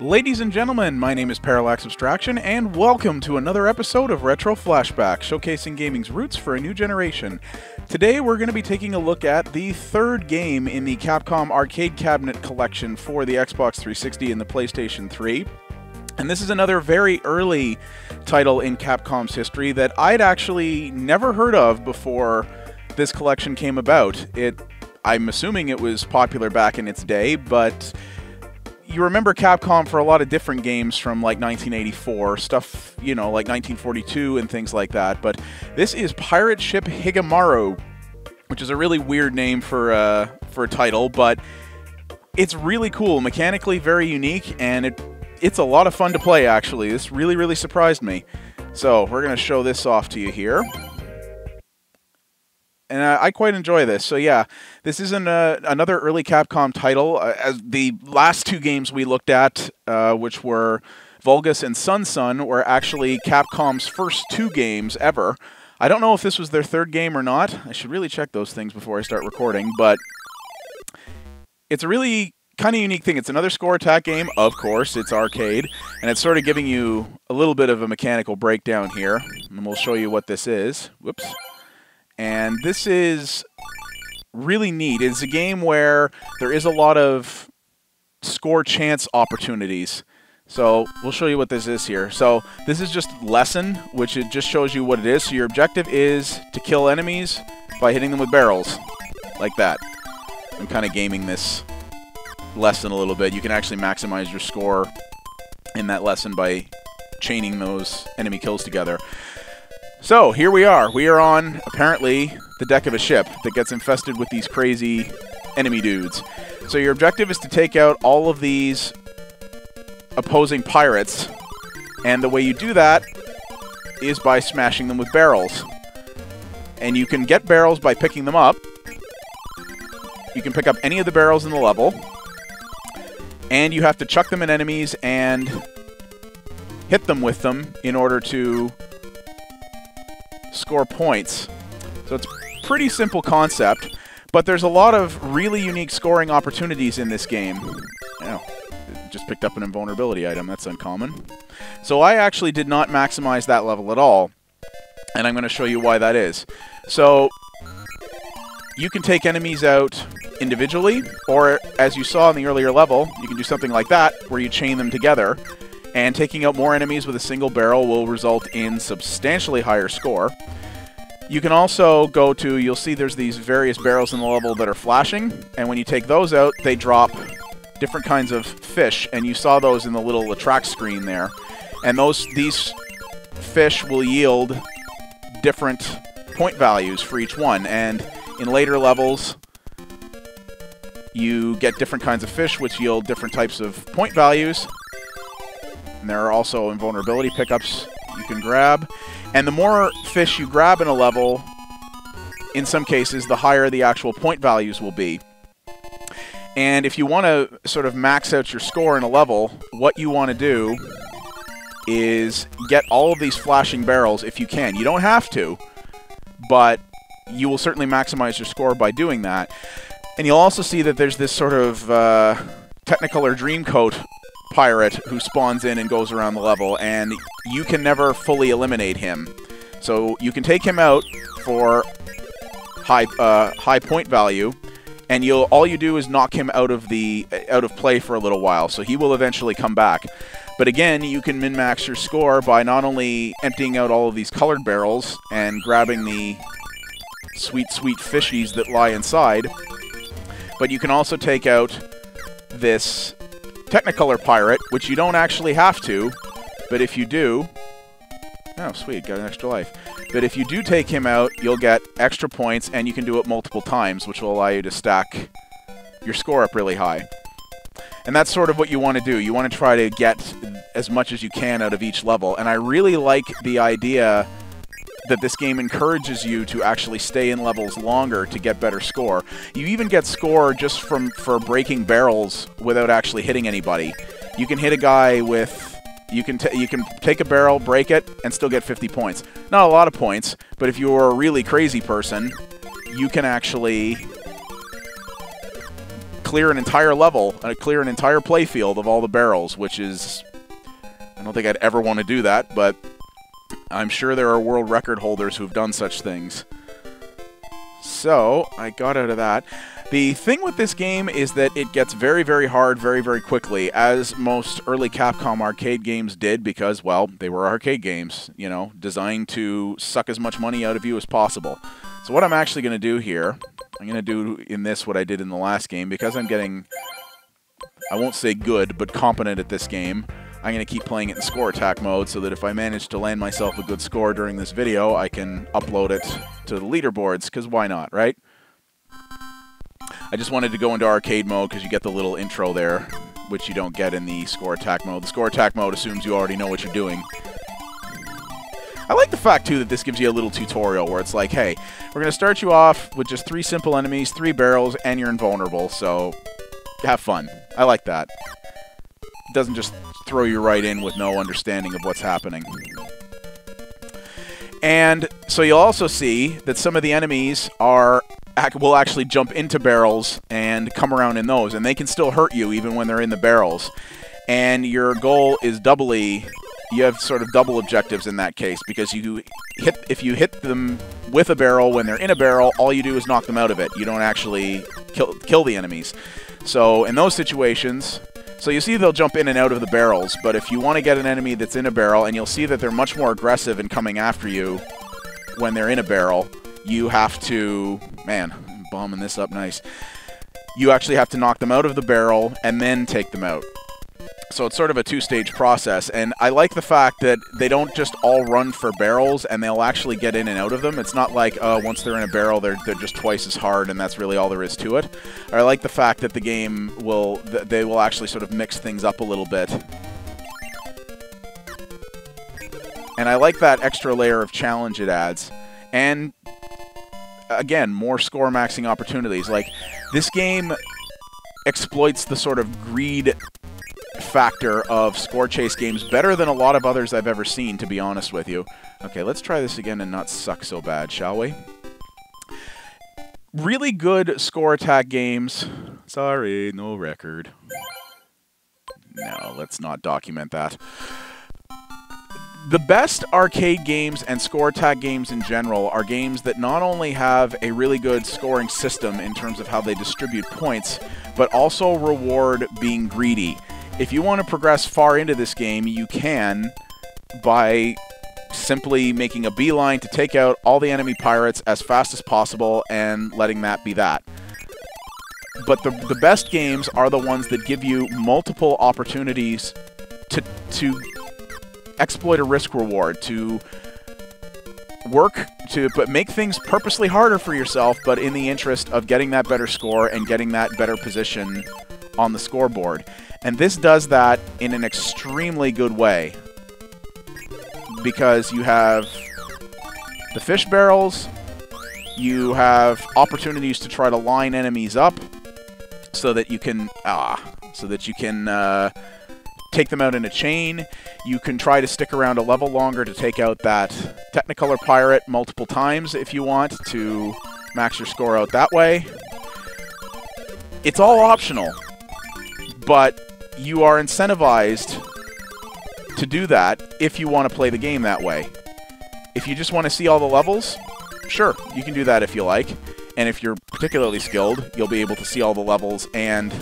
Ladies and gentlemen, my name is Parallax Abstraction, and welcome to another episode of Retro Flashback, showcasing gaming's roots for a new generation. Today, we're going to be taking a look at the third game in the Capcom Arcade Cabinet collection for the Xbox 360 and the PlayStation 3. And this is another very early title in Capcom's history that I'd actually never heard of before this collection came about. It I'm assuming it was popular back in its day, but you remember Capcom for a lot of different games from like 1984, stuff, you know, like 1942 and things like that. But this is Pirate Ship Higemaru, which is a really weird name for uh, for a title, but it's really cool, mechanically very unique, and it it's a lot of fun to play. Actually, this really really surprised me. So we're gonna show this off to you here and I, I, quite enjoy this. So yeah, this is an, uh, another early Capcom title. Uh, as the last two games we looked at, uh, which were Vulgus and SonSon, were actually Capcom's first two games ever. I don't know if this was their third game or not. I should really check those things before I start recording, but it's a really kind of unique thing. It's another score attack game, of course. It's arcade, and it's sort of giving you a little bit of a mechanical breakdown here, and we'll show you what this is. Whoops. And this is really neat. It's a game where there is a lot of score chance opportunities. So we'll show you what this is here. So this is just lesson, which it just shows you what it is. So your objective is to kill enemies by hitting them with barrels, like that. I'm kind of gaming this lesson a little bit. You can actually maximize your score in that lesson by chaining those enemy kills together. So, here we are. We are on, apparently, the deck of a ship that gets infested with these crazy enemy dudes. So your objective is to take out all of these opposing pirates, and the way you do that is by smashing them with barrels. And you can get barrels by picking them up. You can pick up any of the barrels in the level. And you have to chuck them at enemies and hit them with them in order to score points. So it's pretty simple concept, but there's a lot of really unique scoring opportunities in this game. Oh, just picked up an invulnerability item. That's uncommon. So I actually did not maximize that level at all, and I'm going to show you why that is. So you can take enemies out individually, or as you saw in the earlier level, you can do something like that, where you chain them together and taking out more enemies with a single barrel will result in substantially higher score. You can also go to, you'll see there's these various barrels in the level that are flashing, and when you take those out, they drop different kinds of fish, and you saw those in the little attract screen there. And those these fish will yield different point values for each one, and in later levels, you get different kinds of fish which yield different types of point values, and there are also invulnerability pickups you can grab. And the more fish you grab in a level, in some cases, the higher the actual point values will be. And if you want to sort of max out your score in a level, what you want to do is get all of these flashing barrels if you can. You don't have to, but you will certainly maximize your score by doing that. And you'll also see that there's this sort of uh, Technicolor Dreamcoat pirate who spawns in and goes around the level, and you can never fully eliminate him. So you can take him out for high uh, high point value, and you'll all you do is knock him out of the out of play for a little while. So he will eventually come back. But again, you can min-max your score by not only emptying out all of these colored barrels and grabbing the sweet, sweet fishies that lie inside, but you can also take out this Technicolor Pirate, which you don't actually have to, but if you do... Oh, sweet, got an extra life. But if you do take him out, you'll get extra points, and you can do it multiple times, which will allow you to stack your score up really high. And that's sort of what you want to do. You want to try to get as much as you can out of each level. And I really like the idea that this game encourages you to actually stay in levels longer to get better score. You even get score just from for breaking barrels without actually hitting anybody. You can hit a guy with you can you can take a barrel, break it, and still get 50 points. Not a lot of points, but if you're a really crazy person, you can actually clear an entire level, uh, clear an entire playfield of all the barrels, which is I don't think I'd ever want to do that, but I'm sure there are world record holders who've done such things. So, I got out of that. The thing with this game is that it gets very, very hard very, very quickly, as most early Capcom arcade games did, because, well, they were arcade games, you know, designed to suck as much money out of you as possible. So what I'm actually going to do here, I'm going to do in this what I did in the last game, because I'm getting, I won't say good, but competent at this game, I'm going to keep playing it in score attack mode so that if I manage to land myself a good score during this video, I can upload it to the leaderboards, because why not, right? I just wanted to go into arcade mode because you get the little intro there, which you don't get in the score attack mode. The score attack mode assumes you already know what you're doing. I like the fact, too, that this gives you a little tutorial where it's like, hey, we're going to start you off with just three simple enemies, three barrels, and you're invulnerable, so have fun. I like that. Doesn't just throw you right in with no understanding of what's happening. And so you'll also see that some of the enemies are will actually jump into barrels and come around in those, and they can still hurt you even when they're in the barrels. And your goal is doubly you have sort of double objectives in that case because you hit if you hit them with a barrel when they're in a barrel, all you do is knock them out of it. You don't actually kill kill the enemies. So in those situations, so you see they'll jump in and out of the barrels, but if you want to get an enemy that's in a barrel, and you'll see that they're much more aggressive in coming after you when they're in a barrel, you have to, man, I'm bombing this up nice. You actually have to knock them out of the barrel and then take them out. So it's sort of a two-stage process, and I like the fact that they don't just all run for barrels, and they'll actually get in and out of them. It's not like, uh, once they're in a barrel, they're, they're just twice as hard, and that's really all there is to it. I like the fact that the game will, they will actually sort of mix things up a little bit. And I like that extra layer of challenge it adds. And again, more score maxing opportunities. Like, this game exploits the sort of greed factor of score chase games better than a lot of others I've ever seen, to be honest with you. Okay, let's try this again and not suck so bad, shall we? Really good score attack games. Sorry, no record. No, let's not document that the best arcade games and score attack games in general are games that not only have a really good scoring system in terms of how they distribute points, but also reward being greedy. If you want to progress far into this game, you can by simply making a beeline to take out all the enemy pirates as fast as possible and letting that be that. But the, the best games are the ones that give you multiple opportunities to, to exploit a risk reward, to work to but make things purposely harder for yourself, but in the interest of getting that better score and getting that better position on the scoreboard. And this does that in an extremely good way because you have the fish barrels, you have opportunities to try to line enemies up so that you can ah so that you can uh, take them out in a chain. You can try to stick around a level longer to take out that Technicolor Pirate multiple times if you want to max your score out that way. It's all optional, but you are incentivized to do that if you want to play the game that way. If you just want to see all the levels, sure, you can do that if you like. And if you're particularly skilled, you'll be able to see all the levels and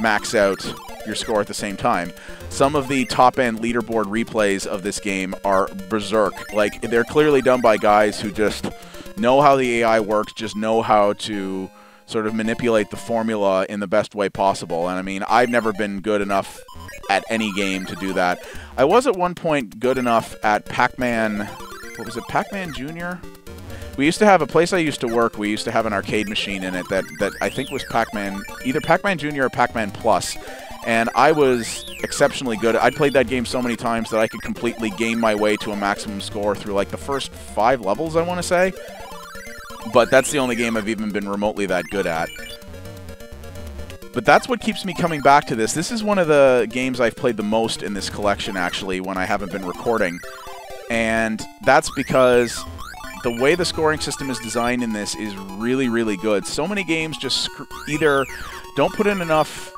max out your score at the same time. Some of the top-end leaderboard replays of this game are berserk. Like, they're clearly done by guys who just know how the AI works, just know how to sort of manipulate the formula in the best way possible. And I mean, I've never been good enough at any game to do that. I was at one point good enough at Pac-Man, what was it, Pac-Man Jr.? We used to have a place I used to work, we used to have an arcade machine in it that, that I think was Pac-Man, either Pac-Man Jr. or Pac-Man Plus. And I was exceptionally good. I'd played that game so many times that I could completely game my way to a maximum score through like the first five levels, I want to say. But that's the only game I've even been remotely that good at. But that's what keeps me coming back to this. This is one of the games I've played the most in this collection, actually, when I haven't been recording. And that's because the way the scoring system is designed in this is really, really good. So many games just either don't put in enough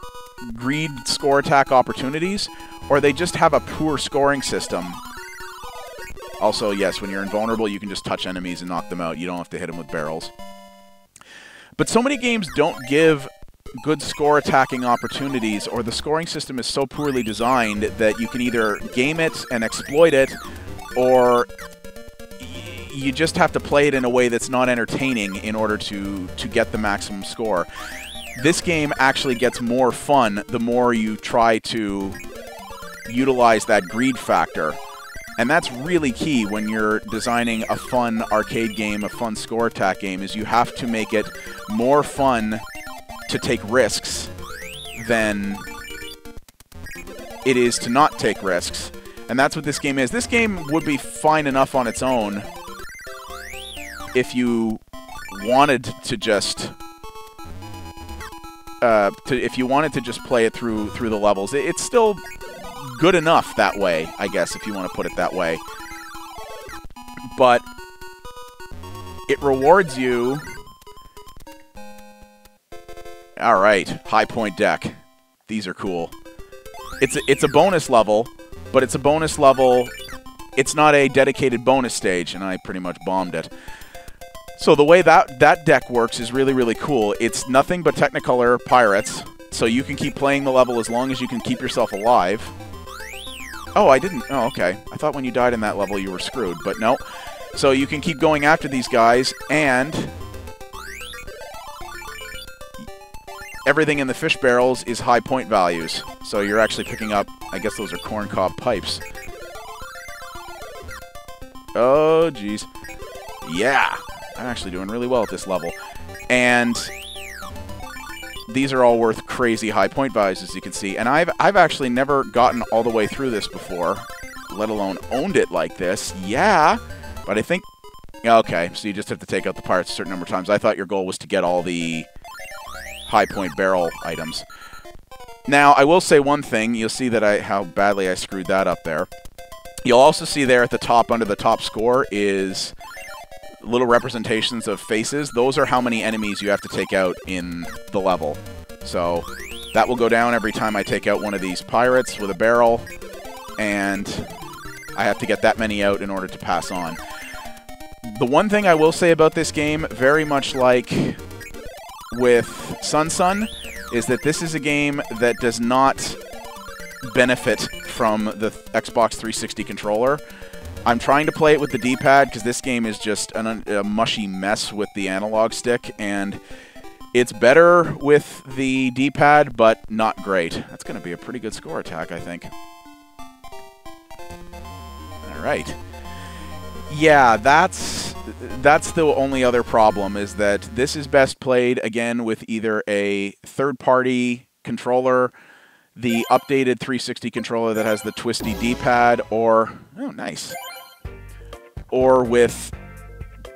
greed score attack opportunities, or they just have a poor scoring system. Also, yes, when you're invulnerable, you can just touch enemies and knock them out. You don't have to hit them with barrels. But so many games don't give good score attacking opportunities, or the scoring system is so poorly designed that you can either game it and exploit it, or you just have to play it in a way that's not entertaining in order to, to get the maximum score. This game actually gets more fun the more you try to utilize that greed factor. And that's really key when you're designing a fun arcade game, a fun score attack game, is you have to make it more fun to take risks than it is to not take risks. And that's what this game is. This game would be fine enough on its own if you wanted to just uh, to if you wanted to just play it through through the levels. It, it's still good enough that way, I guess, if you want to put it that way. But it rewards you. All right, high point deck. These are cool. It's a, it's a bonus level, but it's a bonus level. It's not a dedicated bonus stage, and I pretty much bombed it. So the way that that deck works is really, really cool. It's nothing but Technicolor Pirates, so you can keep playing the level as long as you can keep yourself alive. Oh, I didn't. Oh, okay. I thought when you died in that level you were screwed, but no. So you can keep going after these guys, and everything in the fish barrels is high point values. So you're actually picking up, I guess those are corncob pipes. Oh, jeez. Yeah! I'm actually doing really well at this level. And these are all worth crazy high point values, as you can see. And I've, I've actually never gotten all the way through this before, let alone owned it like this. Yeah, but I think... Okay, so you just have to take out the parts a certain number of times. I thought your goal was to get all the high point barrel items. Now, I will say one thing. You'll see that I how badly I screwed that up there. You'll also see there at the top, under the top score, is little representations of faces, those are how many enemies you have to take out in the level. So that will go down every time I take out one of these pirates with a barrel, and I have to get that many out in order to pass on. The one thing I will say about this game, very much like with SonSon, is that this is a game that does not benefit from the Xbox 360 controller. I'm trying to play it with the D-pad because this game is just an, a mushy mess with the analog stick, and it's better with the D-pad, but not great. That's going to be a pretty good score attack, I think. All right. Yeah, that's that's the only other problem is that this is best played again with either a third-party controller, the updated 360 controller that has the twisty D-pad, or oh, nice or with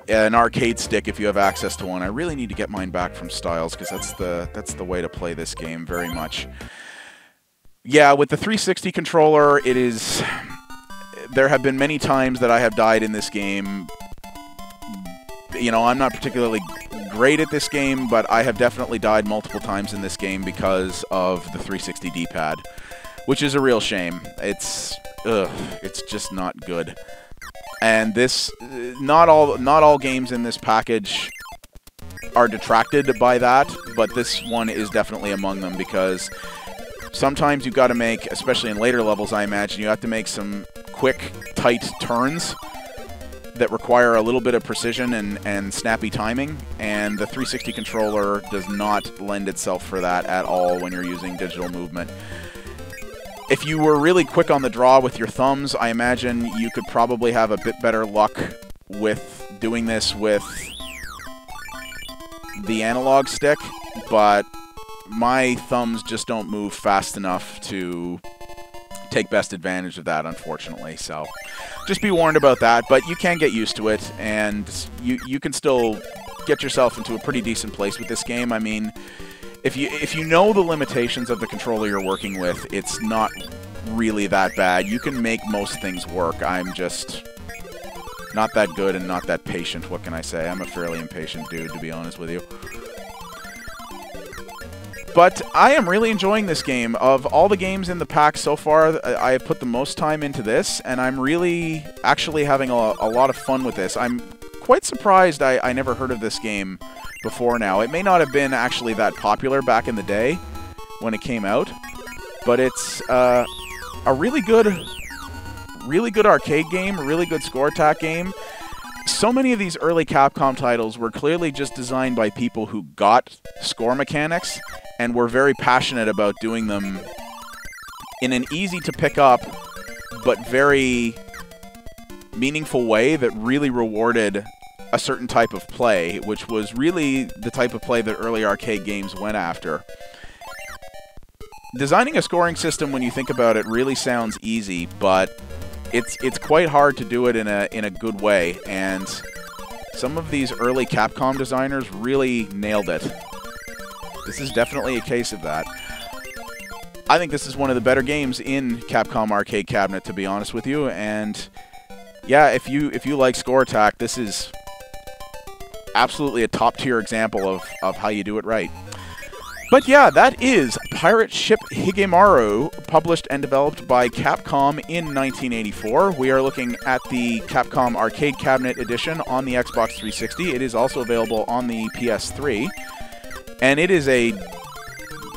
an arcade stick if you have access to one. I really need to get mine back from Styles because that's the that's the way to play this game very much. Yeah, with the 360 controller, it is. There have been many times that I have died in this game. You know, I'm not particularly great at this game, but I have definitely died multiple times in this game because of the 360 D-pad, which is a real shame. It's ugh, it's just not good. And this, not all, not all games in this package are detracted by that, but this one is definitely among them because sometimes you've got to make, especially in later levels, I imagine, you have to make some quick, tight turns that require a little bit of precision and, and snappy timing, and the 360 controller does not lend itself for that at all when you're using digital movement. If you were really quick on the draw with your thumbs, I imagine you could probably have a bit better luck with doing this with the analog stick, but my thumbs just don't move fast enough to take best advantage of that, unfortunately. So just be warned about that, but you can get used to it, and you, you can still get yourself into a pretty decent place with this game. I mean, if you if you know the limitations of the controller you're working with, it's not really that bad. You can make most things work. I'm just not that good and not that patient. What can I say? I'm a fairly impatient dude, to be honest with you. But I am really enjoying this game. Of all the games in the pack so far, I have put the most time into this, and I'm really actually having a, a lot of fun with this. I'm quite surprised I, I never heard of this game before now. It may not have been actually that popular back in the day when it came out, but it's uh, a really good, really good arcade game, really good score attack game. So many of these early Capcom titles were clearly just designed by people who got score mechanics and were very passionate about doing them in an easy to pick up but very meaningful way that really rewarded a certain type of play, which was really the type of play that early arcade games went after. Designing a scoring system when you think about it really sounds easy, but it's it's quite hard to do it in a in a good way and some of these early Capcom designers really nailed it. This is definitely a case of that. I think this is one of the better games in Capcom Arcade Cabinet, to be honest with you. And yeah, if you if you like Score Attack, this is absolutely a top tier example of, of how you do it right. But yeah, that is Pirate Ship Higemaru, published and developed by Capcom in 1984. We are looking at the Capcom Arcade Cabinet Edition on the Xbox 360. It is also available on the PS3 and it is a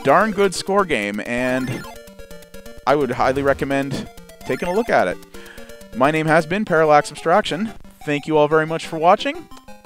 darn good score game, and I would highly recommend taking a look at it. My name has been Parallax Abstraction. Thank you all very much for watching,